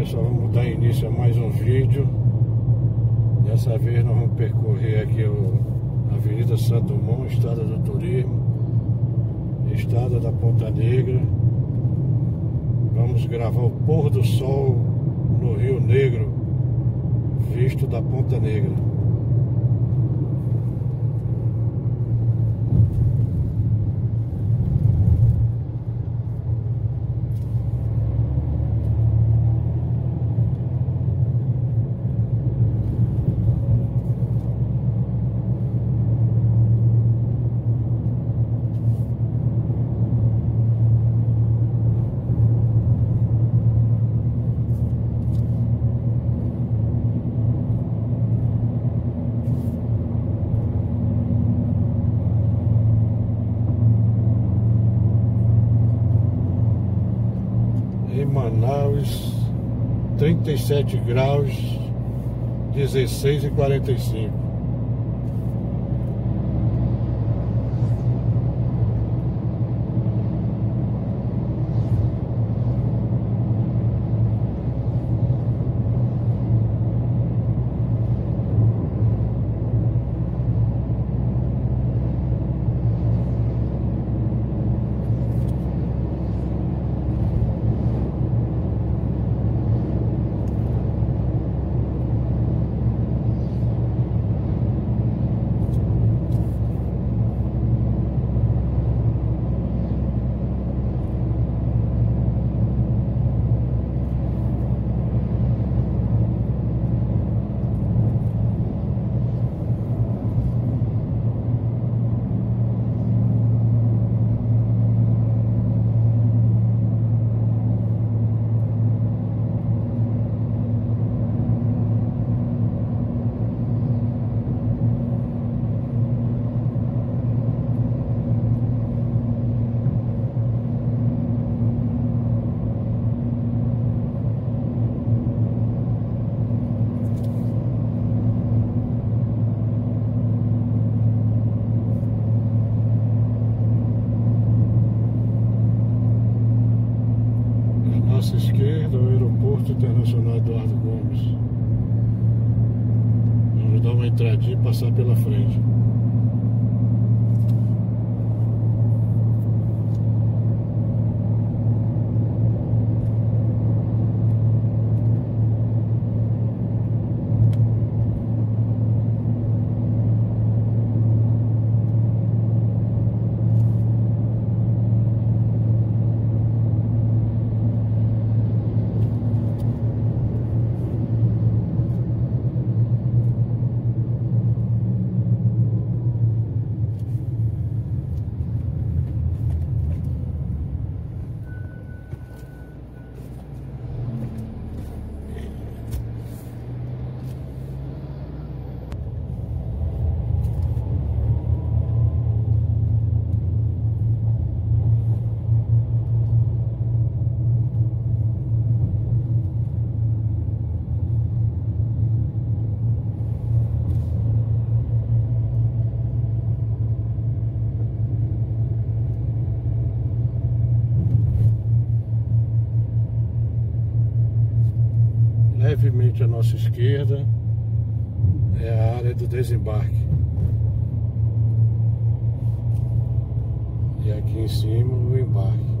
pessoal, vamos dar início a mais um vídeo. Dessa vez nós vamos percorrer aqui a Avenida Santo Dumont, Estrada do Turismo Estrada da Ponta Negra. Vamos gravar o pôr do sol no Rio Negro Visto da Ponta Negra em Manaus, 37 graus, 16 e 45. À nossa esquerda é a área do desembarque. E aqui em cima o embarque.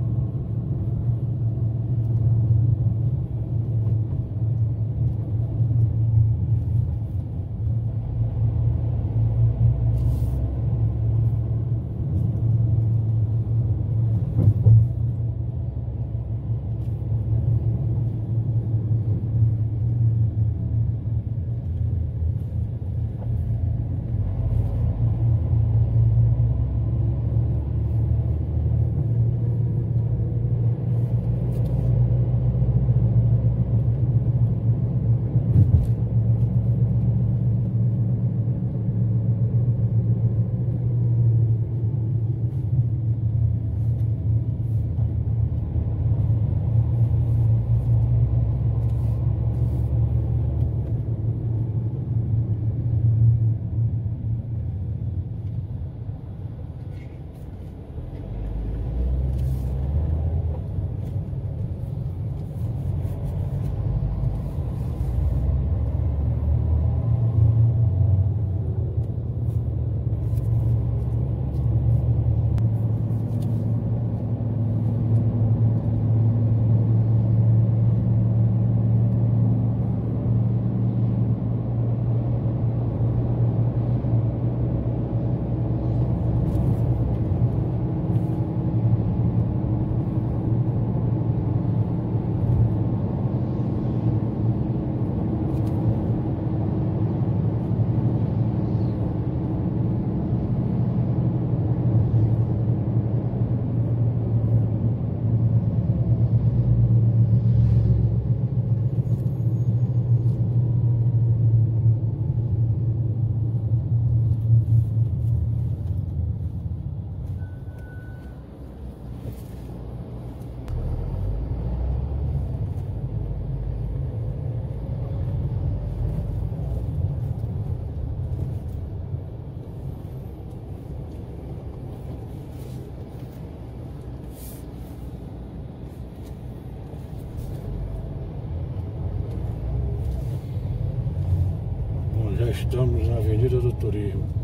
já estamos na Avenida do Turismo.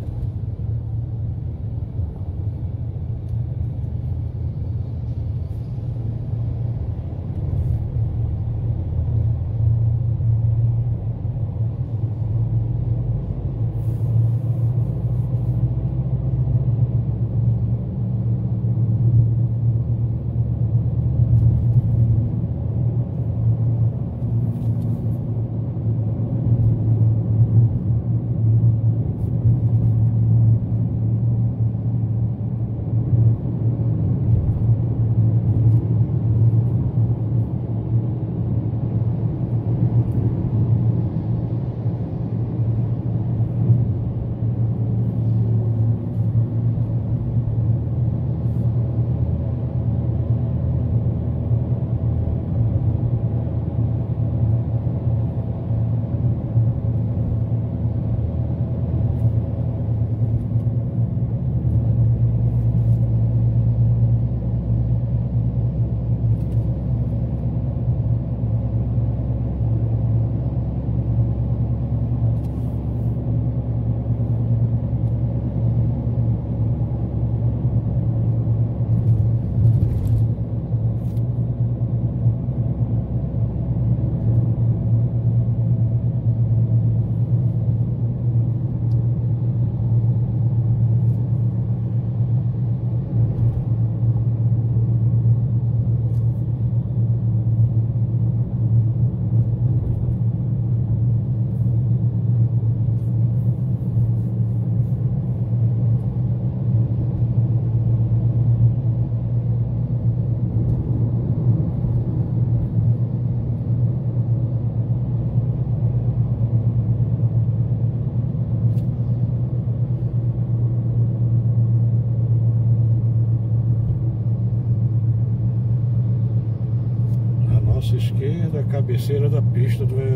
Cabeceira da pista do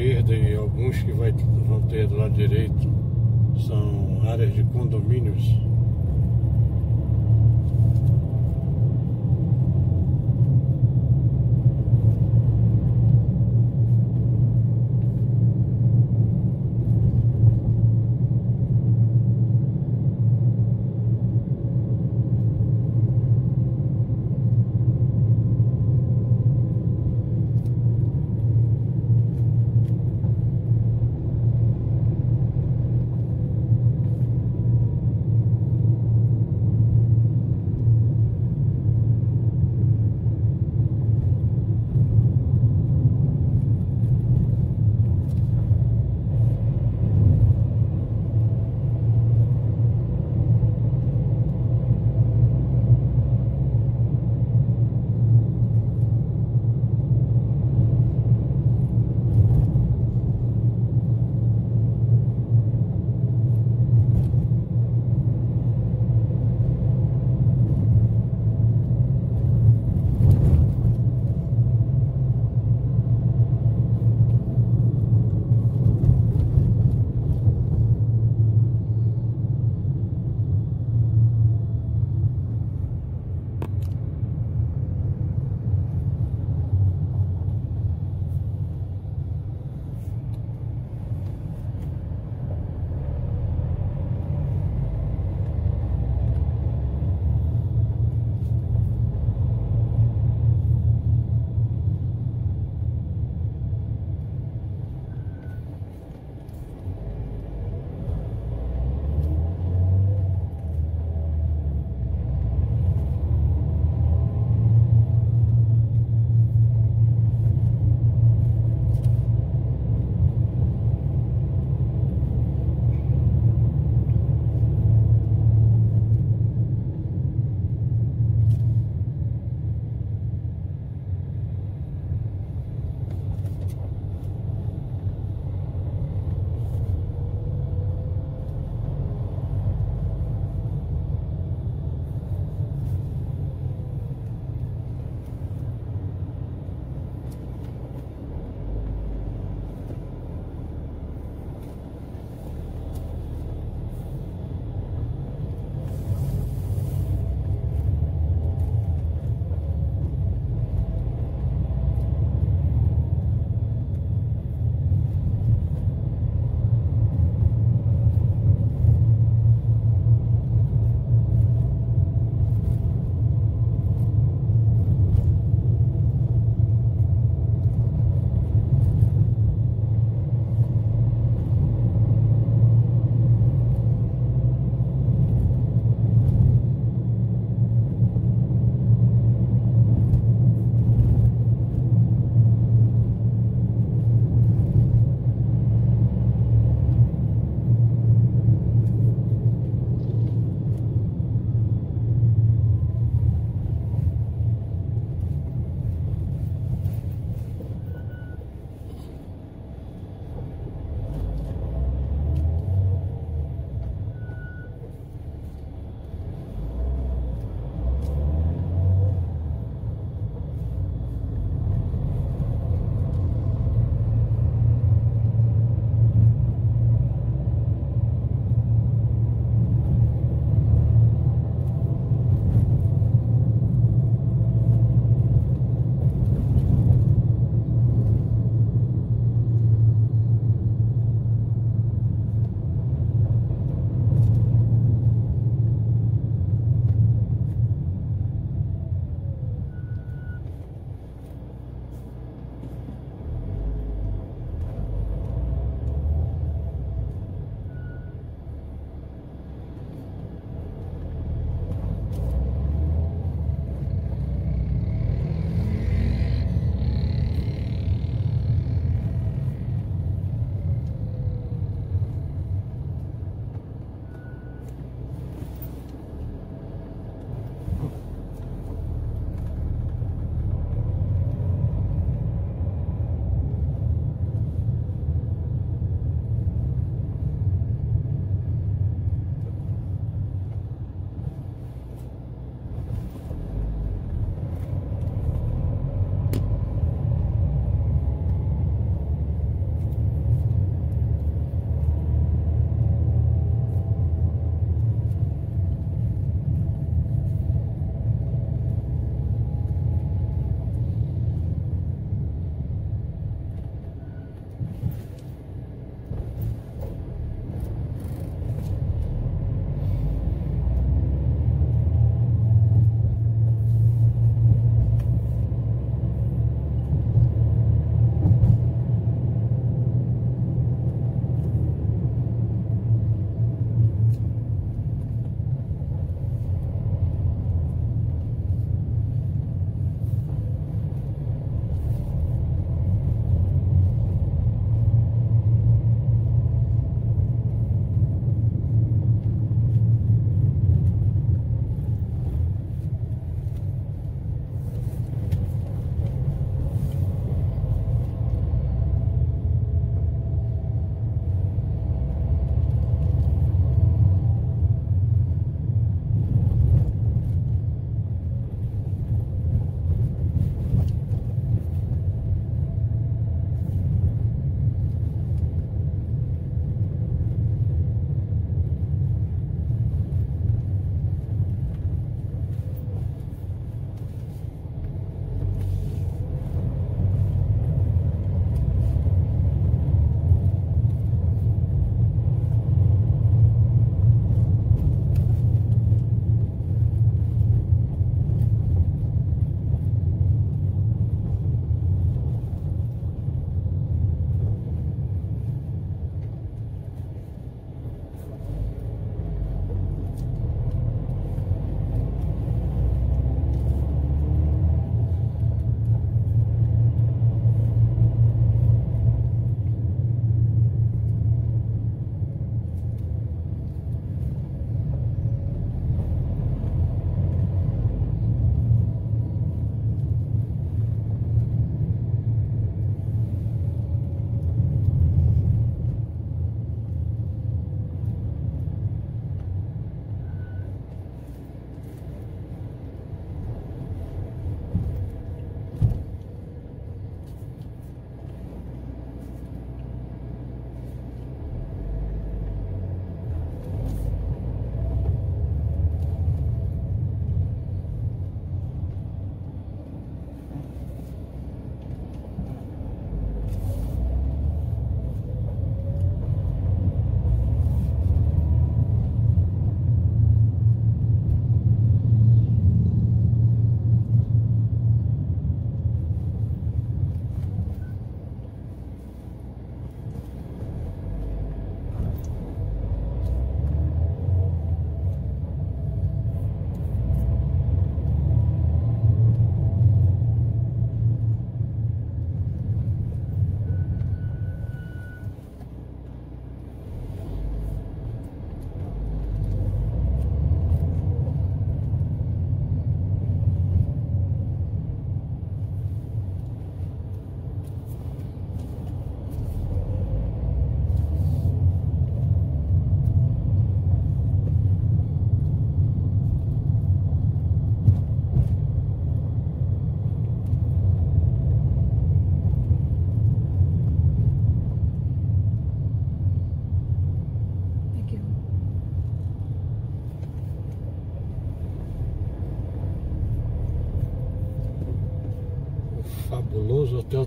esquerda e alguns que vai, vão ter do lado direito são áreas de condomínios.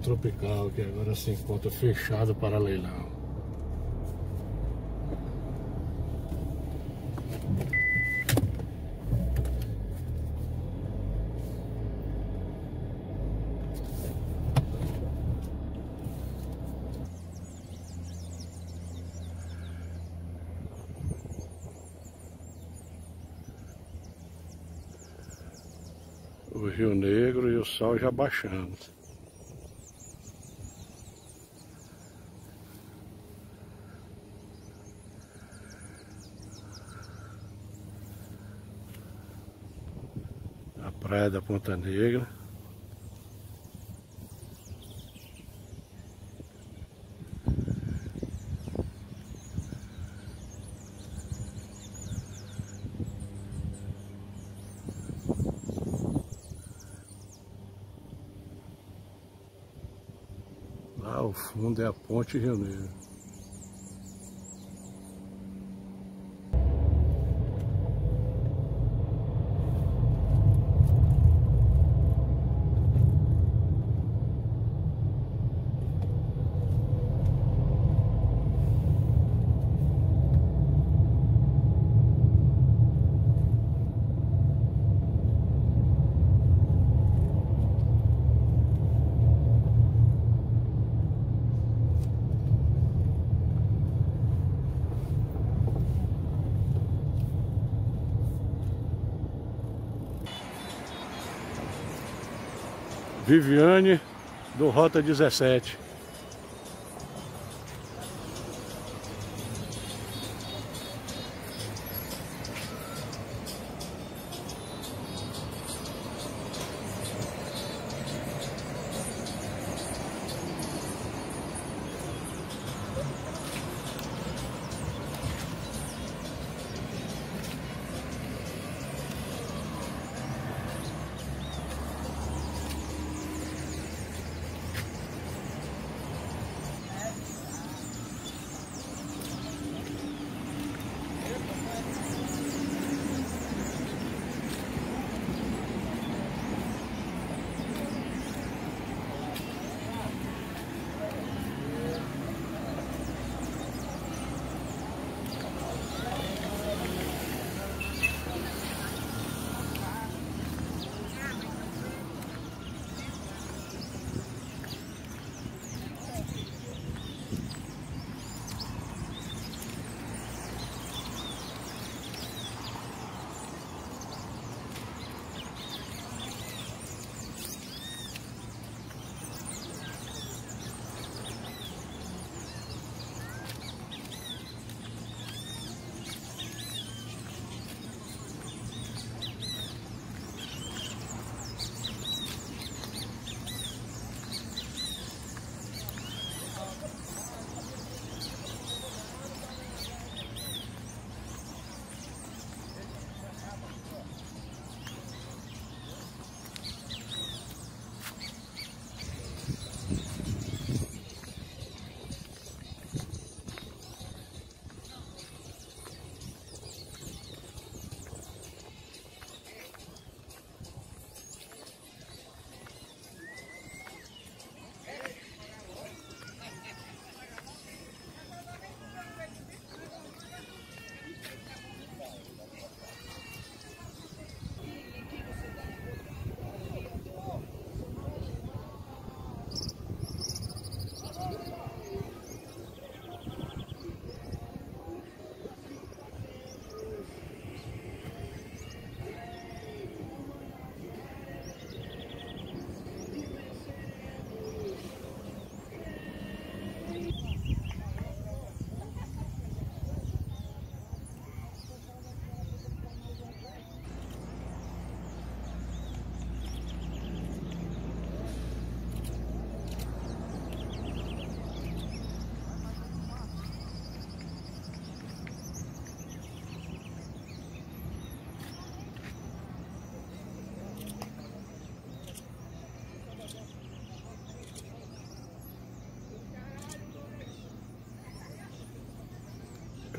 Tropical, que agora se encontra fechado para leilão. o Rio Negro e o sol já baixando. A praia da Ponta Negra. Lá ao fundo é a Ponte Rio Negro. Viviane do Rota 17.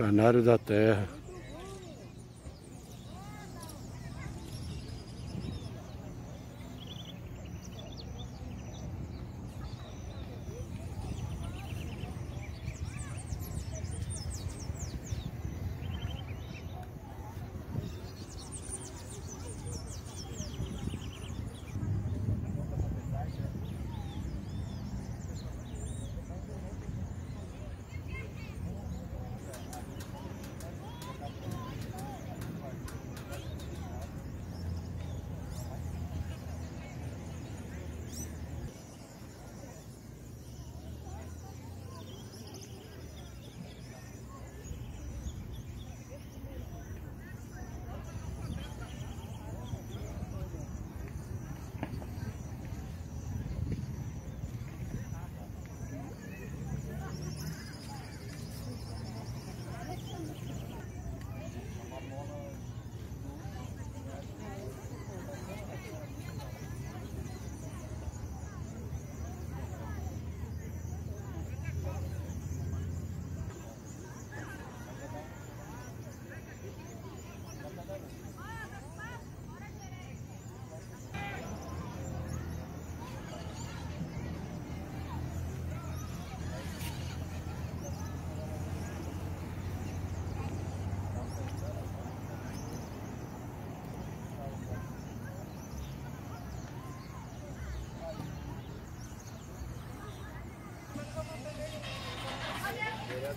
かなるだって。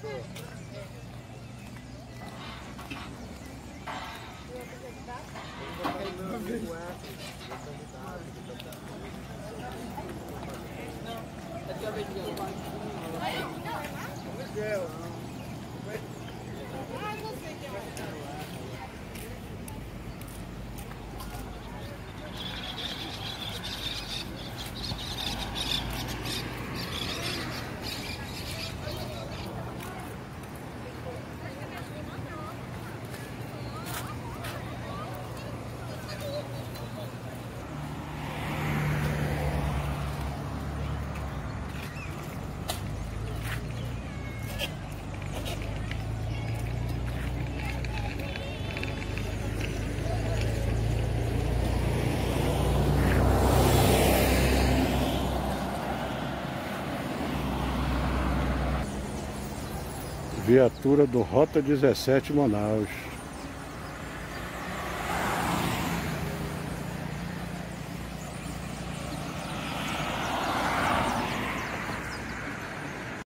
cool. Viatura do Rota 17 Manaus.